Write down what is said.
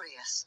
glorious.